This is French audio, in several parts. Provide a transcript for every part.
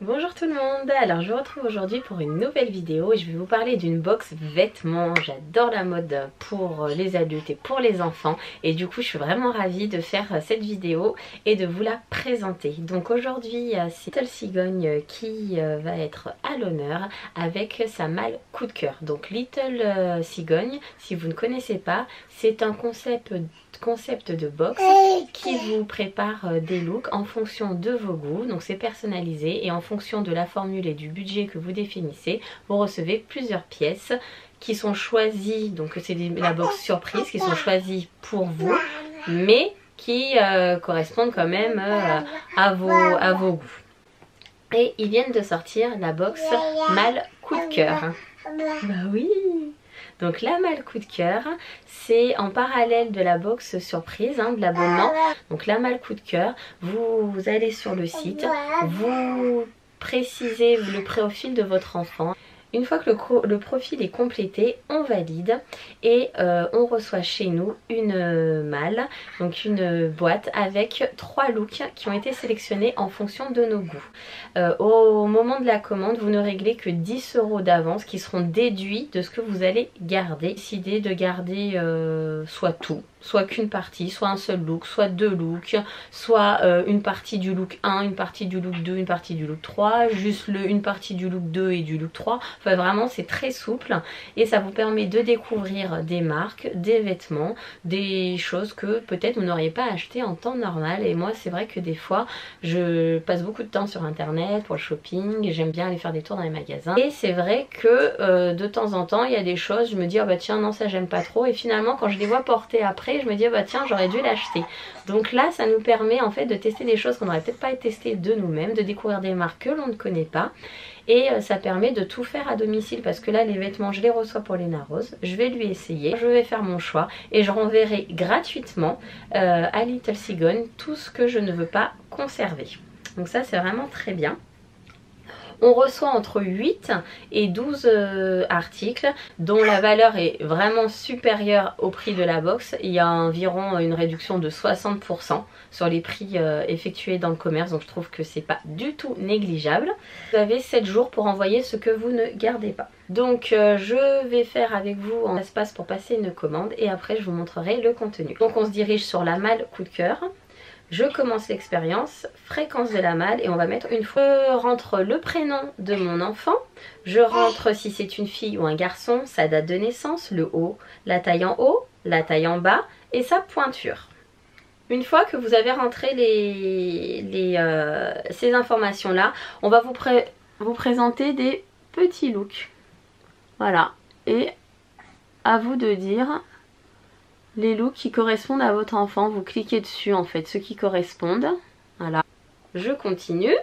Bonjour tout le monde, alors je vous retrouve aujourd'hui pour une nouvelle vidéo et je vais vous parler d'une box vêtements. J'adore la mode pour les adultes et pour les enfants et du coup je suis vraiment ravie de faire cette vidéo et de vous la présenter. Donc aujourd'hui c'est Little Cigogne qui euh, va être à l'honneur avec sa malle coup de cœur. Donc Little euh, Cigogne, si vous ne connaissez pas, c'est un concept concept de box qui vous prépare euh, des looks en fonction de vos goûts. Donc c'est personnalisé et en fonction de la formule et du budget que vous définissez, vous recevez plusieurs pièces qui sont choisies, donc c'est la box surprise, qui sont choisies pour vous, mais qui euh, correspondent quand même euh, à, vos, à vos goûts. Et ils viennent de sortir la box mal coup de cœur. Bah oui donc la malle coup de cœur, c'est en parallèle de la box surprise, hein, de l'abonnement. Donc la malle coup de cœur, vous, vous allez sur le site, vous précisez le profil de votre enfant une fois que le, profil est complété, on valide et euh, on reçoit chez nous une euh, malle, donc une boîte avec trois looks qui ont été sélectionnés en fonction de nos goûts. Euh, au moment de la commande, vous ne réglez que 10 euros d'avance qui seront déduits de ce que vous allez garder. Décidez de garder soit tout, soit qu'une partie, soit un seul look, soit deux looks, soit euh, une partie du look 1, une partie du look 2, une partie du look 3, juste le, une partie du look 2 et du look 3. Enfin vraiment c'est très souple et ça vous permet de découvrir des marques, des vêtements, des choses que peut-être vous n'auriez pas acheté en temps normal. Et moi c'est vrai que des fois je passe beaucoup de temps sur internet pour le shopping, j'aime bien aller faire des tours dans les magasins. Et c'est vrai que euh, de temps en temps il y a des choses, je me dis oh bah tiens non ça j'aime pas trop et finalement quand je les vois porter après je me dis oh bah tiens j'aurais dû l'acheter. Donc là ça nous permet en fait de tester des choses qu'on n'aurait peut-être pas testé de nous-mêmes, de découvrir des marques que l'on ne connaît pas. Et euh, ça permet de tout faire à domicile parce que là les vêtements je les reçois pour Léna Rose. Je vais lui essayer, je vais faire mon choix et je renverrai gratuitement euh, à Little Cigogne tout ce que je ne veux pas conserver. Donc ça c'est vraiment très bien. On reçoit entre 8 et 12 euh, articles dont la valeur est vraiment supérieure au prix de la box. Il y a environ une réduction de 60% sur les prix euh, effectués dans le commerce donc je trouve que c'est pas du tout négligeable. Vous avez 7 jours pour envoyer ce que vous ne gardez pas. Donc euh, je vais faire avec vous un espace pour passer une commande et après je vous montrerai le contenu. Donc on se dirige sur la malle coup de cœur. Je commence l'expérience, fréquence de la malle et on va mettre une fois. Je rentre le prénom de mon enfant, je rentre si c'est une fille ou un garçon, sa date de naissance, le haut, la taille en haut, la taille en bas et sa pointure. Une fois que vous avez rentré les, euh, ces informations là, on va vous présenter des petits looks. Voilà. Et à vous de dire les looks qui correspondent à votre enfant. Vous cliquez dessus en fait, ceux qui correspondent. Voilà. Je continue.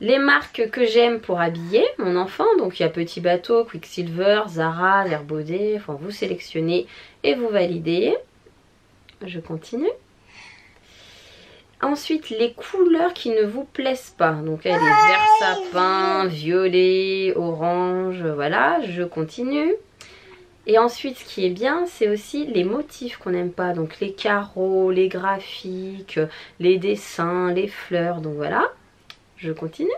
Les marques que j'aime pour habiller mon enfant, donc il y a Petit Bateau, Quicksilver, Zara, L'Herbaudet, enfin vous sélectionnez et vous validez. Je continue. Ensuite, les couleurs qui ne vous plaisent pas. Donc, elle est vert sapin, violet, orange, voilà. Je continue. Et ensuite, ce qui est bien, c'est aussi les motifs qu'on n'aime pas. Donc les carreaux, les graphiques, les dessins, les fleurs. Donc voilà, je continue.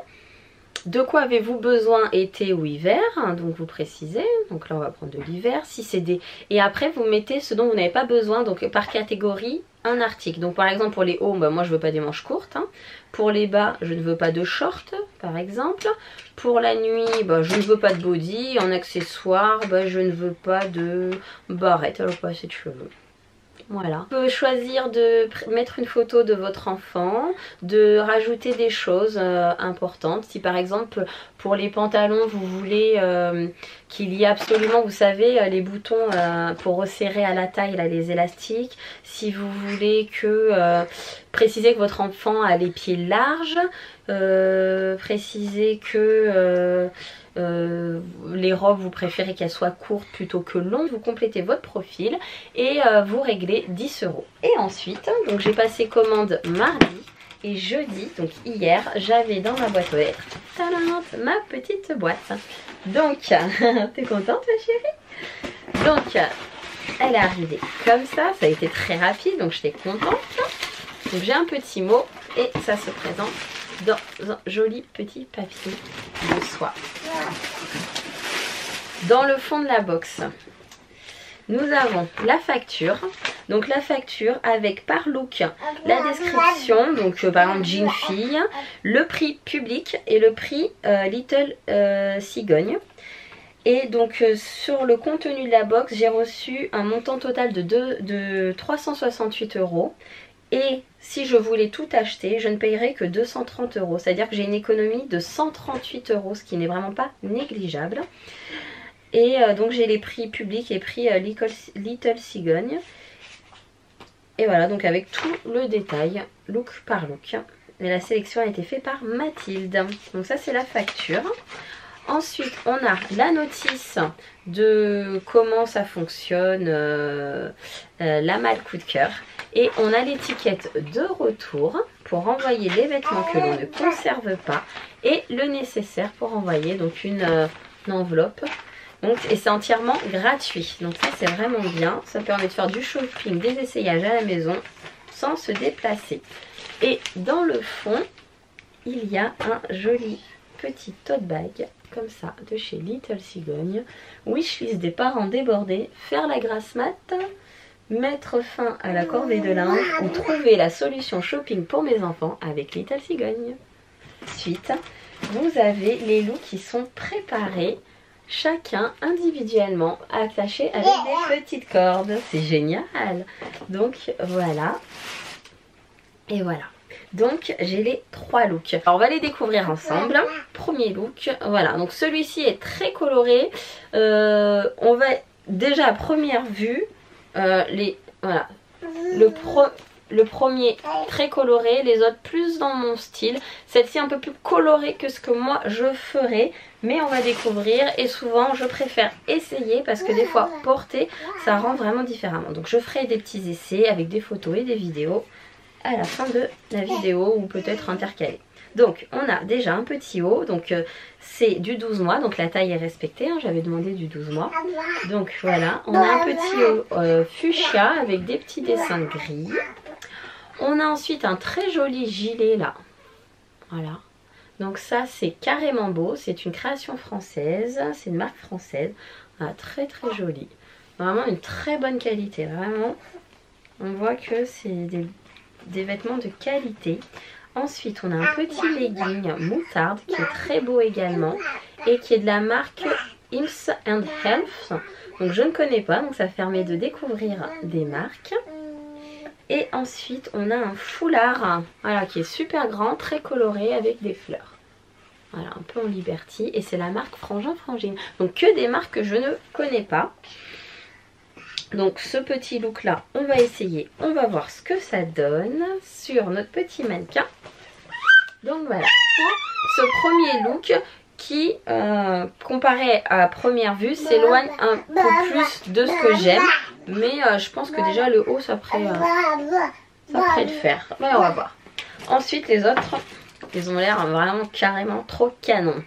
De quoi avez-vous besoin été ou hiver? Donc vous précisez. Donc là, on va prendre de l'hiver. Si c'est des... Et après, vous mettez ce dont vous n'avez pas besoin. Donc par catégorie, un article. Donc par exemple pour les hauts, bah, moi je veux pas des manches courtes. Hein. Pour les bas, je ne veux pas de short par exemple. Pour la nuit, bah, je ne veux pas de body. En accessoire, bah, je ne veux pas de barrette, alors pas assez de cheveux. Voilà. Vous pouvez choisir de mettre une photo de votre enfant, de rajouter des choses euh, importantes. Si par exemple pour les pantalons vous voulez euh, qu'il y ait absolument, vous savez, euh, les boutons pour resserrer à la taille, là, les élastiques. Si vous voulez que préciser que votre enfant a les pieds larges, préciser que euh, les robes vous préférez qu'elles soient courtes plutôt que longues, vous complétez votre profil et euh, vous réglez 10 euros. Et ensuite, donc j'ai passé commande mardi et jeudi, donc hier, j'avais dans ma boîte aux lettres ma petite boîte. Donc, t'es contente ma chérie? Donc, elle est arrivée comme ça, ça a été très rapide, donc j'étais contente. Donc j'ai un petit mot et ça se présente dans un joli petit papier de soie. Dans le fond de la box, nous avons la facture. Donc la facture avec par look la description, donc euh, par exemple jean fille, le prix public et le prix euh, Little euh, Cigogne. Et donc sur le contenu de la box, j'ai reçu un montant total de, de 368 euros. Et si je voulais tout acheter, je ne payerais que 230 euros. C'est-à-dire que j'ai une économie de 138 euros, ce qui n'est vraiment pas négligeable. Et euh, donc j'ai les prix publics et prix euh, Little Cigogne. Et voilà, donc avec tout le détail, look par look. Et la sélection a été faite par Mathilde. Donc ça c'est la facture. Ensuite, on a la notice de comment ça fonctionne, euh, la malle coup de cœur. Et on a l'étiquette de retour pour envoyer les vêtements que l'on ne conserve pas. Et le nécessaire pour envoyer donc une enveloppe et c'est entièrement gratuit. Donc ça c'est vraiment bien. Ça permet de faire du shopping, des essayages à la maison sans se déplacer. Et dans le fond, il y a un joli petit tote bag comme ça de chez Little Cigogne. Wishlist des parents débordés, faire la grasse mat, mettre fin à la corvée de linge ou trouver la solution shopping pour mes enfants avec Little Cigogne. Ensuite, vous avez les looks qui sont préparés chacun individuellement attaché avec des petites cordes. C'est génial. Donc voilà. Et voilà. Donc j'ai les trois looks. On va les découvrir ensemble. Premier look, voilà. Donc celui-ci est très coloré. Euh, on va déjà à première vue, euh, les voilà. Le, le premier très coloré, les autres plus dans mon style. Celle-ci un peu plus colorée que ce que moi je ferais. Mais on va découvrir et souvent je préfère essayer parce que des fois porter ça rend vraiment différemment. Donc je ferai des petits essais avec des photos et des vidéos à la fin de la vidéo ou peut-être intercalé. Donc on a déjà un petit haut, donc euh, c'est du 12 mois, donc la taille est respectée, hein, j'avais demandé du 12 mois. Donc voilà, on a un petit haut euh, fuchsia avec des petits dessins gris. On a ensuite un très joli gilet là. Voilà. Donc ça c'est carrément beau. C'est une création française. C'est une marque française. très très joli. Vraiment une très bonne qualité. Vraiment. On voit que c'est des, des, vêtements de qualité. Ensuite on a un petit legging moutarde qui est très beau également. Et qui est de la marque Hills and Health. Donc je ne connais pas. Donc ça permet de découvrir des marques. Et ensuite, on a un foulard voilà, qui est super grand, très coloré avec des fleurs. Voilà, un peu en Liberty. Et c'est la marque Frangin Frangine. Donc que des marques que je ne connais pas. Donc ce petit look là, on va essayer. On va voir ce que ça donne sur notre petit mannequin. Donc voilà, ce premier look qui, euh, comparé à première vue, s'éloigne un peu plus de ce que j'aime. Mais euh, je pense que déjà le haut, ça ferait, euh, ça le faire. Mais on va voir. Ensuite, les autres, ils ont l'air vraiment carrément trop canon.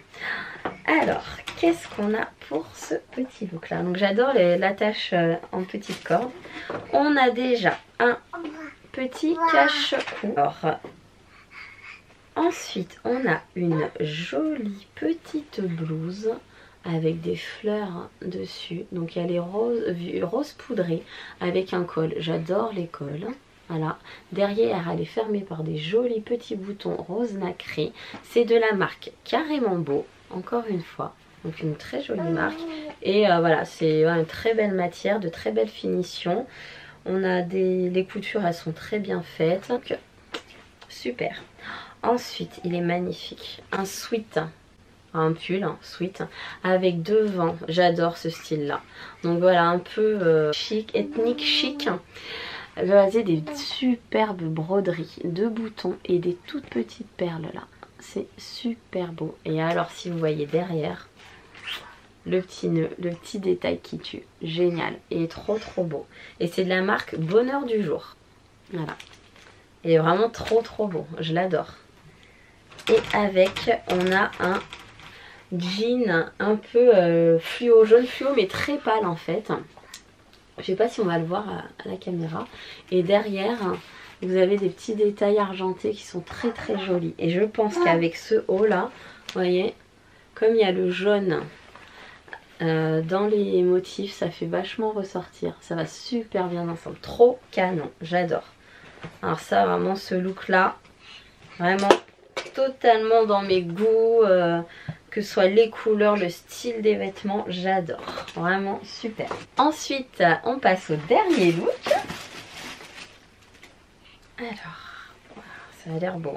Alors, qu'est-ce qu'on a pour ce petit look là Donc j'adore l'attache euh, en petite corde. On a déjà un petit cache-cou. Ensuite, on a une jolie petite blouse avec des fleurs dessus. Donc elle est rose, rose poudrée avec un col. J'adore les cols. Voilà. Derrière, elle est fermée par des jolis petits boutons rose nacré. C'est de la marque Carrément Beau, encore une fois. Donc une très jolie marque. Et euh, voilà, c'est une très belle matière, de très belles finitions. On a des... Les coutures, elles sont très bien faites. Donc, super. Ensuite, il est magnifique. Un sweat un pull, hein, sweet, avec deux vents. J'adore ce style-là. Donc voilà, un peu euh, chic, ethnique chic. J'ai des superbes broderies de boutons et des toutes petites perles là. C'est super beau. Et alors si vous voyez derrière, le petit nœud, le petit détail qui tue. Génial. Et trop trop beau. Et c'est de la marque Bonheur du jour. Voilà. Et vraiment trop trop beau. Je l'adore. Et avec, on a un jean un peu euh, fluo, jaune fluo mais très pâle en fait. Je sais pas si on va le voir à, la caméra. Et derrière, Vous avez des petits détails argentés qui sont très très jolis. Et je pense qu'avec ce haut là, vous voyez, comme il y a le jaune euh, dans les motifs, ça fait vachement ressortir. Ça va super bien ensemble. Trop canon, j'adore. Alors ça, vraiment, ce look là, vraiment totalement dans mes goûts. Euh, que ce soit les couleurs, le style des vêtements, j'adore. Vraiment super. Ensuite, on passe au dernier look. Alors, ça a l'air bon.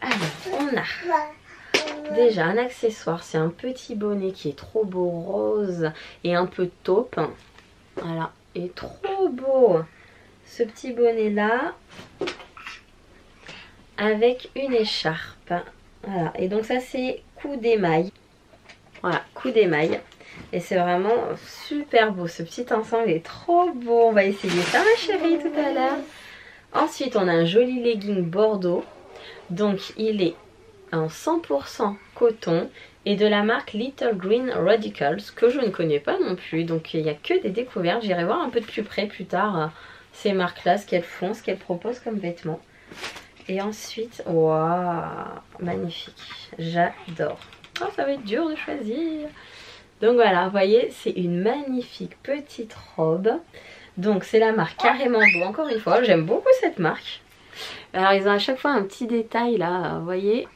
Alors, on a déjà un accessoire. C'est un petit bonnet qui est trop beau, rose et un peu taupe. Voilà, et trop beau. Ce petit bonnet là avec une écharpe. Voilà, et donc ça c'est coup d'émail. Voilà, coup d'émail. Et c'est vraiment super beau. Ce petit ensemble est trop beau. On va essayer ça ma chérie tout à l'heure. Ensuite on a un joli legging bordeaux. Donc il est en 100% coton et de la marque Little Green Radicals que je ne connais pas non plus. Donc il n'y a que des découvertes. J'irai voir un peu de plus près plus tard euh, ces marques là, ce qu'elles font, ce qu'elles proposent comme vêtements. Et ensuite, waouh, magnifique. J'adore. Oh, ça va être dur de choisir. Donc voilà, vous voyez, c'est une magnifique petite robe. Donc c'est la marque Carrément Beau. Encore une fois, j'aime beaucoup cette marque. Alors ils ont à chaque fois un petit détail là, vous voyez.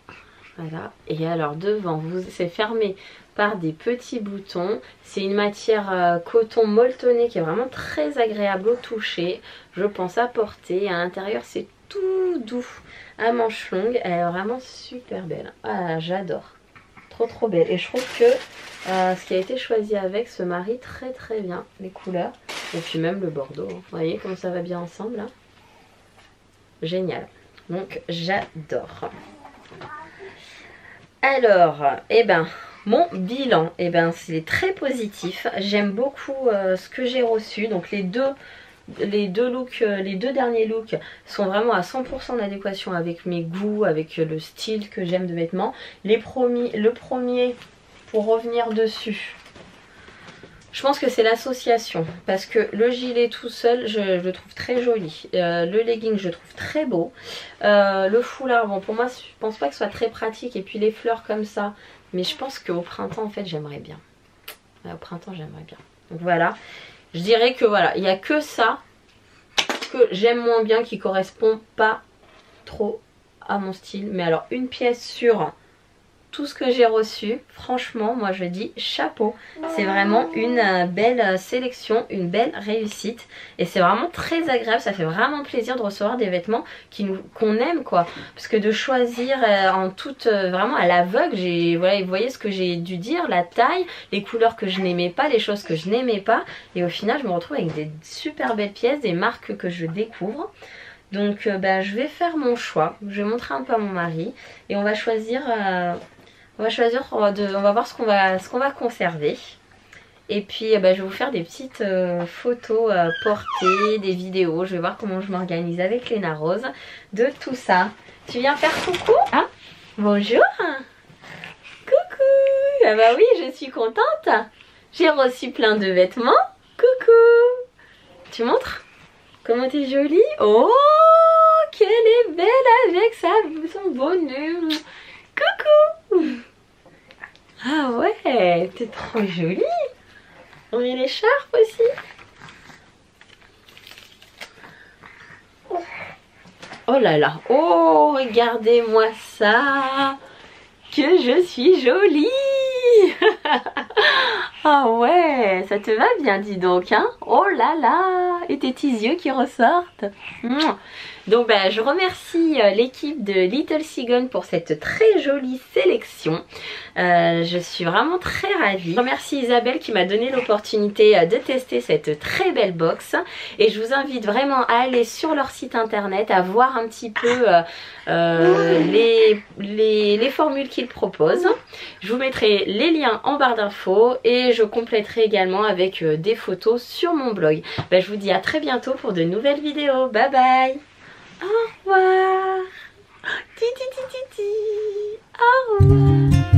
Voilà. Et alors devant, c'est fermé par des petits boutons. C'est une matière euh, coton molletonné qui est vraiment très agréable au toucher. Je pense à porter. À l'intérieur, c'est tout doux à manches longues. Elle est vraiment super belle. Ah, j'adore. Trop trop belle. Et je trouve que euh, ce qui a été choisi avec se marie très très bien. Les couleurs. Et puis même le bordeaux. Hein. Vous voyez comme ça va bien ensemble là Génial. Donc j'adore. Alors, eh ben, mon bilan, eh ben, c'est très positif. J'aime beaucoup euh, ce que j'ai reçu. Donc les deux les deux looks, euh, les deux derniers looks sont vraiment à 100% d'adéquation avec mes goûts, avec le style que j'aime de vêtements. Les premiers, le premier, pour revenir dessus, je pense que c'est l'association parce que le gilet tout seul je, le trouve très joli. Euh, le legging je le trouve très beau. Euh, le foulard bon pour moi je pense pas que ce soit très pratique et puis les fleurs comme ça. Mais je pense qu'au printemps en fait j'aimerais bien. au printemps j'aimerais bien. Donc voilà. Je dirais que voilà, il n'y a que ça que j'aime moins bien qui correspond pas trop à mon style. Mais alors une pièce sur tout ce que j'ai reçu, franchement, moi je dis chapeau. C'est vraiment une euh, belle euh, sélection, une belle réussite. Et c'est vraiment très agréable, ça fait vraiment plaisir de recevoir des vêtements qu'on aime quoi. Parce que de choisir euh, en toute, vraiment à l'aveugle, voilà, vous voyez ce que j'ai dû dire, la taille, les couleurs que je n'aimais pas, les choses que je n'aimais pas. Et au final, je me retrouve avec des super belles pièces, des marques que je découvre. Donc bah, je vais faire mon choix, je vais montrer un peu à mon mari et on va choisir on va choisir, on va, voir ce qu'on va, va conserver. Et puis eh ben, je vais vous faire des petites euh, photos euh, portées, des vidéos. Je vais voir comment je m'organise avec Léna Rose de tout ça. Tu viens faire coucou? Ah, bonjour. Coucou. Ah bah oui, je suis contente. J'ai reçu plein de vêtements. Coucou. Tu montres? Comment t'es jolie? Oh Qu'elle est belle avec sa, son bonnet Ah ouais, t'es trop jolie. On met l'écharpe aussi. Oh là là. Oh, regardez-moi ça. Que je suis jolie. Ah ouais, ça te va bien dis donc hein. Oh là là. Et tes petits yeux qui ressortent donc bah, je remercie euh, l'équipe de Little Sigon pour cette très jolie sélection. Euh, je suis vraiment très ravie. Je remercie Isabelle qui m'a donné l'opportunité euh, de tester cette très belle box. Et je vous invite vraiment à aller sur leur site internet, à voir un petit peu les, les, formules qu'ils proposent. Je vous mettrai les liens en barre d'infos et je compléterai également avec des photos sur mon blog. Bah, je vous dis à très bientôt pour de nouvelles vidéos. Bye bye Au revoir. Ti, ti, ti, ti, ti. Au revoir.